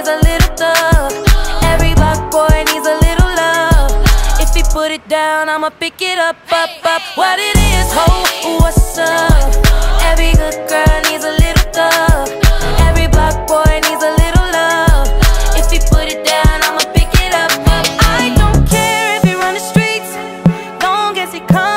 needs a little thug. Every block boy needs a little love. If he put it down, I'ma pick it up, up, up. What it is, ho, what's up? Every good girl needs a little thug. Every block boy needs a little love. If he put it down, I'ma pick it up, up. I don't care if he run the streets, long as he comes.